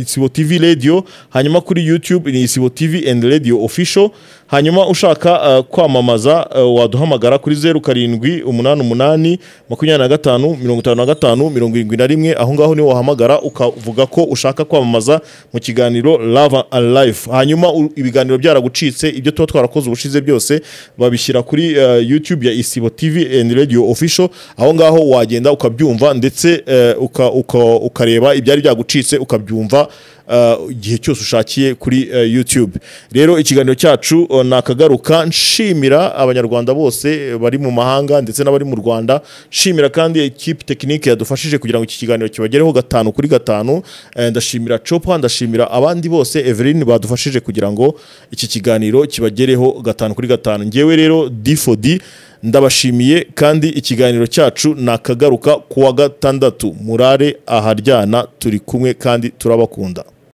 isibo tv radio hanyuma kuri youtube ni isibo tv and radio official. Hanyuma ushaka eh, kwamamaza eh, waduhamagara kuri zeru karindwi umunani umunani makumyabiri na gatanu mirongo itanu na gatanu mirongo irindwi na rimwe. Aho ngaho ni ho wahamagara ukavuga ko ushaka kwamamaza mu kiganiro love and life. Hanyuma ibiganiro byaragucitse ibyo tuba twarakoze ubushize byose babishyira kuri eh, youtube ya isibo tv and radio official. Aho ngaho wagenda ukabyumva ndetse uka- uka- ukareba ibyari byagucitse ukabyumva igihe cyose ushakiye kuri eh, youtube. Rero ikiganiro cyacu eh, nakagaruka nshimira abanyarwanda bose eh, bari mu mahanga ndetse n'abari mu rwanda. Nshimira kandi ekipe tekinike yadufashije kugira ngo iki kiganiro kibagereho gatanu kuri gatanu. Eh, ndashimira copa ndashimira abandi bose eveline badufashije kugira ngo iki kiganiro kibagereho gatanu kuri gatanu. Ngewe rero d4d ndabashimiye kandi ikiganiro cyacu nakagaruka kuwa gatandatu. Murare aharyana turi kumwe kandi turabakunda.